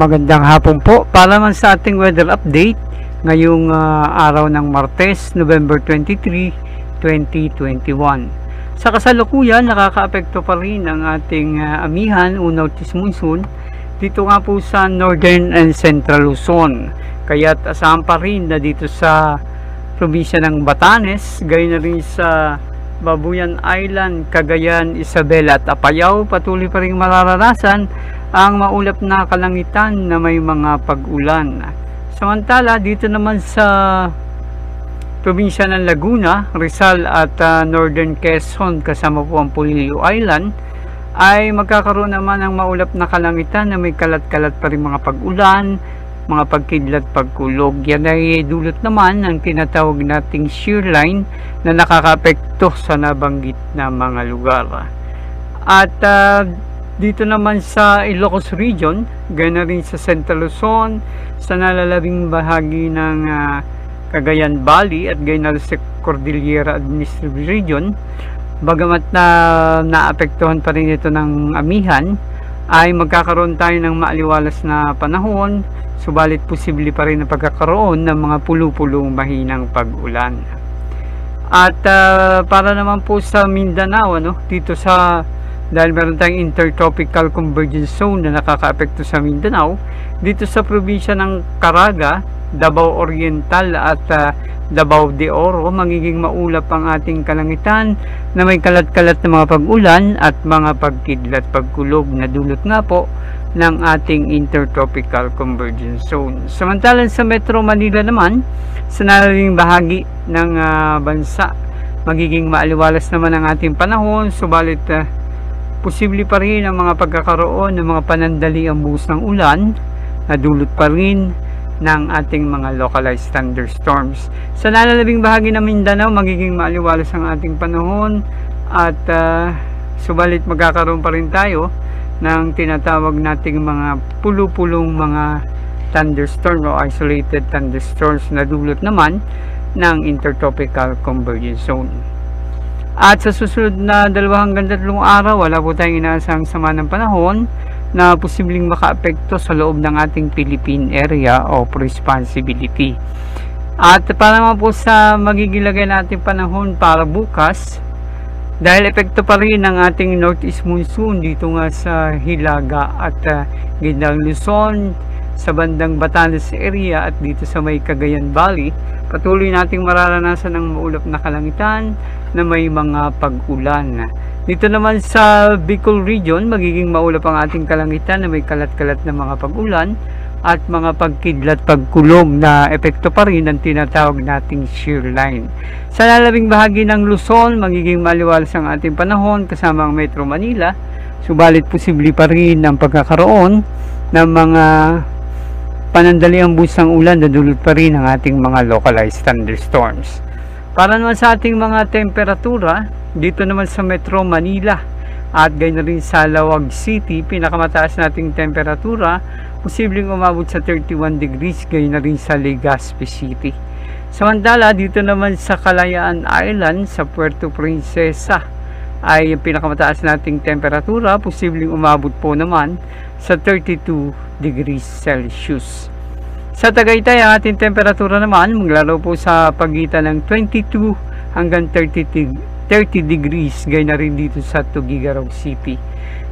Magandang hapon po. Para man sa ating weather update ngayong ah, araw ng Martes, November 23, 2021. Sa kasalukuyan, nakakaapekto pa rin ang ating ah, amihan o notice monsoon dito nga po sa Northern and Central Luzon. Kaya't asahan pa rin na dito sa probinsya ng Batanes, gayon na rin sa Babuyan Island, Cagayan, Isabela at Apayao, patuloy pa rin mararanasan ang maulap na kalangitan na may mga pag-ulan. Samantala, dito naman sa probinsya ng Laguna, Rizal at ah, Northern Quezon kasama po ang Pulilio Island ay magkakaroon naman ng maulap na kalangitan na may kalat-kalat pa rin mga pag-ulan, mga pagkidlat, pagkulog. Yan ay dulot naman ng tinatawag nating shear line na nakakapekto sa nabanggit na mga lugar. At ah, dito naman sa Ilocos Region, ganoon rin sa Central Luzon, sa nalalabing bahagi ng ah, Cagayan Valley at rin sa Cordillera Administrative Region, bagamat na naapektuhan pa rin ito ng amihan, ay magkakaroon tayo ng maaliwalas na panahon, subalit posible pa rin na pagkakaroon ng mga pulo-pulong mahinang pag-ulan. At ah, para naman po sa Mindanao, ano, dito sa dahil meron tayong intertropical convergence zone na nakakaapekto sa Mindanao, dito sa probinsya ng Caraga, Davao Oriental at ah, Davao de Oro, magiging maulap ang ating kalangitan na may kalat-kalat na mga pag-ulan at mga pagkidlat pagkulog na dulot nga po ng ating intertropical convergence zone. Samantalang sa Metro Manila naman, sa narating bahagi ng ah, bansa, magiging maaliwalas naman ang ating panahon, subalit ah, posible pa rin ang mga pagkakaroon ng mga panandali ang buhos ng ulan na dulot pa rin ng ating mga localized thunderstorms. Sa nalalabing bahagi ng Mindanao, magiging maaliwalas ang ating panahon at ah, subalit magkakaroon pa rin tayo ng tinatawag nating mga pulo-pulong mga thunderstorm o isolated thunderstorms na dulot naman ng intertropical convergence zone. At sa susunod na dalawa hanggang tatlong araw, wala po tayong inaasahang sama ng panahon na posibleng makaapekto sa loob ng ating Philippine Area of Responsibility. At para naman po sa magiging lagay natin panahon para bukas, dahil epekto pa rin ng ating northeast monsoon dito nga sa Hilaga at uh, Gindang Luzon, sa bandang Batanes area at dito sa may Cagayan Valley, patuloy nating mararanasan ng maulap na kalangitan na may mga pag-ulan. Dito naman sa Bicol region, magiging maulap ang ating kalangitan na may kalat-kalat na mga pag-ulan at mga pagkidlat pagkulog na epekto pa rin ng tinatawag nating shear line. Sa lalabing bahagi ng Luzon, magiging maliwalas ang ating panahon kasama ang Metro Manila, subalit posible pa rin ang pagkakaroon ng mga panandaliang busang ulan na dulot pa rin ang ating mga localized thunderstorms. Para naman sa ating mga temperatura, dito naman sa Metro Manila at gayon rin sa Lawag City, pinakamataas nating temperatura, posibleng umabot sa 31 degrees, na rin sa Legazpi City. Samantala, dito naman sa Kalayaan Island, sa Puerto Princesa, ay pinakamataas nating temperatura, posibleng umabot po naman sa 32 degrees Celsius. Sa Tagaytay, ang ating temperatura naman maglaro po sa pagitan ng 22 hanggang 30, 30 degrees, gay na rin dito sa Tugigaraw City.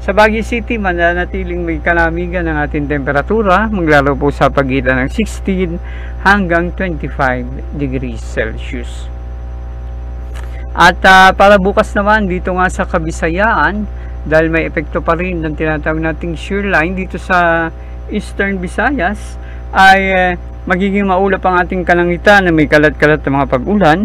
Sa Baguio City, mananatiling may kalamigan ng ating temperatura, maglaro po sa pagitan ng 16 hanggang 25 degrees Celsius. At uh, para bukas naman dito nga sa Kabisayaan, dahil may epekto pa rin ng tinatawag nating shear line dito sa Eastern Visayas, ay uh, magiging maulap ang ating kalangitan na may kalat-kalat na mga pag-ulan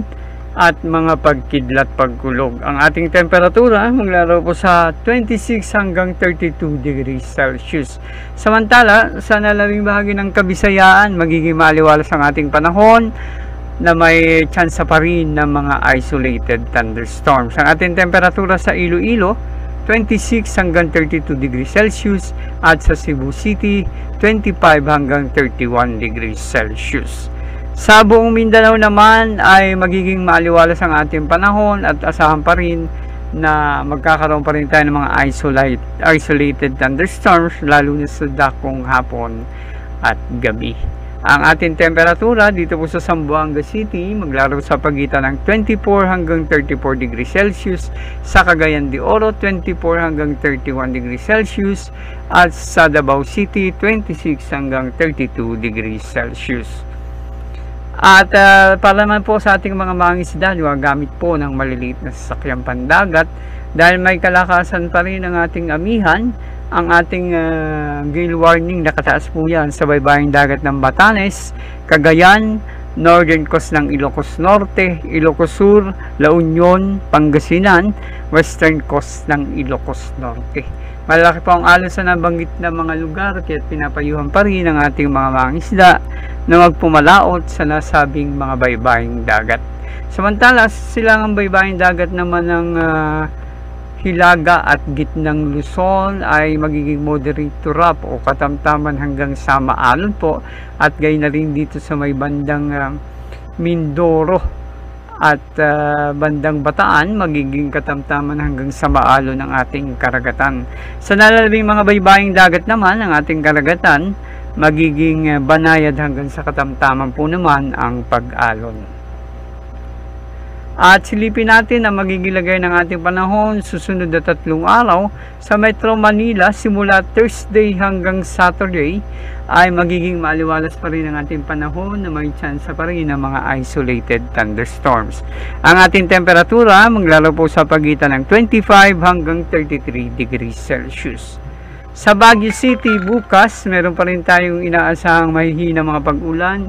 at mga pagkidlat pagkulog. Ang ating temperatura maglaro po sa 26 hanggang 32 degrees Celsius. Samantala, sa nalawing bahagi ng Kabisayaan, magiging maliwalas ang ating panahon na may tsansa pa rin ng mga isolated thunderstorms. Ang ating temperatura sa Iloilo, 26 hanggang 32 degrees Celsius at sa Cebu City, 25 hanggang 31 degrees Celsius. Sa buong Mindanao naman ay magiging maaliwalas ang ating panahon at asahan pa rin na magkakaroon pa rin tayo ng mga isolate, isolated thunderstorms lalo na sa dakong hapon at gabi. Ang ating temperatura dito po sa Zamboanga City maglaro sa pagitan ng 24 hanggang 34 degrees Celsius, sa Cagayan de Oro 24 hanggang 31 degrees Celsius at sa Davao City 26 hanggang 32 degrees Celsius. At uh, para naman po sa ating mga mangisda, gamit po ng maliliit na sasakyang pandagat dahil may kalakasan pa rin ang ating amihan ang ating uh, gale warning nakataas po yan sa baybayang dagat ng Batanes, Cagayan, northern coast ng Ilocos Norte, Ilocos Sur, La Union, Pangasinan, western coast ng Ilocos Norte. Malaki po ang alon sa nabanggit na mga lugar kaya pinapayuhan pa rin ang ating mga mangisda na magpumalaot sa nasabing mga baybayang dagat. Samantala, silangang baybayang dagat naman ng uh, Hilaga at gitnang Luzon ay magiging moderate to rough o katamtaman hanggang sa maalon po at gay na rin dito sa may bandang uh, Mindoro at uh, bandang Bataan magiging katamtaman hanggang sa maalon ng ating karagatan. Sa nalalabing mga baybaying dagat naman ang ating karagatan magiging uh, banayad hanggang sa katamtaman po naman ang pag-alon. At silipin natin ang magigilagay ng ating panahon susunod na tatlong araw sa Metro Manila simula Thursday hanggang Saturday ay magiging maliwalas pa rin ang ating panahon na may chance pa rin ng mga isolated thunderstorms. Ang ating temperatura maglaro po sa pagitan ng 25 hanggang 33 degrees Celsius. Sa Baguio City bukas meron pa rin tayong inaasahang mahihina mga pag-ulan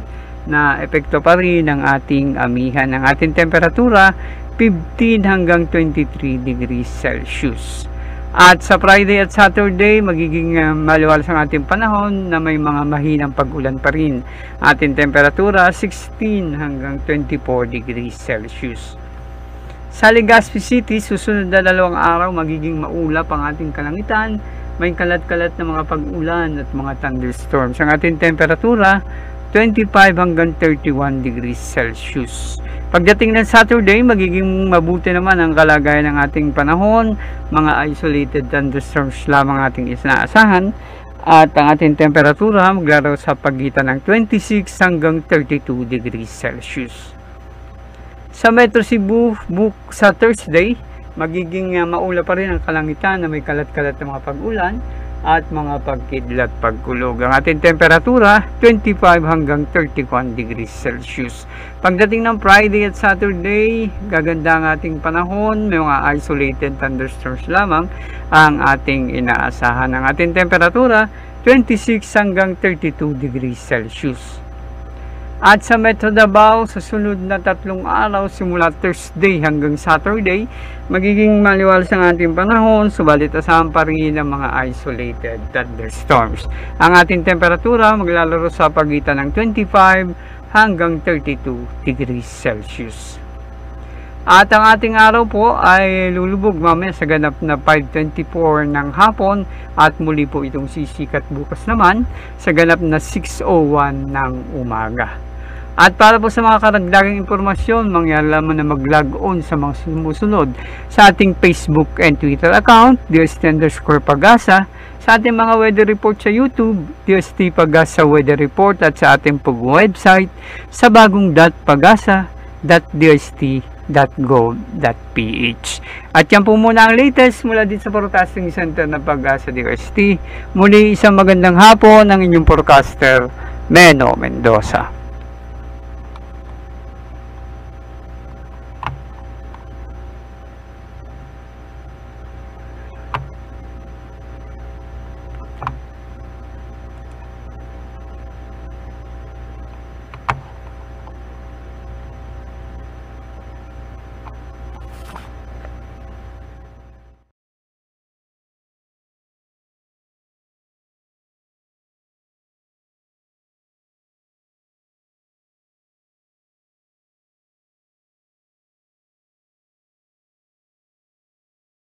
na epekto pa rin ng ating amihan. Ang ating temperatura 15 hanggang 23 degrees Celsius. At sa Friday at Saturday, magiging uh, maliwalas ang ating panahon na may mga mahinang pag-ulan pa rin. Ating temperatura 16 hanggang 24 degrees Celsius. Sa Legazpi City, susunod na dalawang araw magiging maulap ang ating kalangitan. May kalat-kalat na mga pag-ulan at mga thunderstorms. Ang ating temperatura 25 hanggang 31 degrees Celsius. Pagdating ng Saturday, magiging mabuti naman ang kalagayan ng ating panahon. Mga isolated thunderstorms lamang ating isinaasahan. At ang ating temperatura maglaro sa pagitan ng 26 hanggang 32 degrees Celsius. Sa Metro Cebu, book sa Thursday, magiging uh, maula pa rin ang kalangitan na may kalat-kalat na mga pag-ulan at mga pagkidlat pagkulog. Ang ating temperatura 25 hanggang 31 degrees Celsius. Pagdating ng Friday at Saturday, gaganda ang ating panahon, may mga isolated thunderstorms lamang ang ating inaasahan. Ang ating temperatura 26 hanggang 32 degrees Celsius. At sa Metro Davao, sa sunod na tatlong araw simula Thursday hanggang Saturday, magiging maliwalas ang ating panahon, subalit asahan pa rin ang mga isolated thunderstorms. Ang ating temperatura maglalaro sa pagitan ng 25 hanggang 32 degrees Celsius. At ang ating araw po ay lulubog mamaya sa ganap na 5.24 ng hapon at muli po itong sisikat bukas naman sa ganap na 6.01 ng umaga. At para po sa mga karagdagang impormasyon, mangyari lamang na mag-log on sa mga sumusunod sa ating Facebook and Twitter account, DST underscore Pagasa, sa ating mga weather report sa YouTube, DST Pagasa Weather Report at sa ating pag website sa bagong.pagasa.dst.gov.ph At yan po muna ang latest mula din sa Forecasting Center ng Pagasa DST. Muli isang magandang hapon ng inyong forecaster, Meno Mendoza.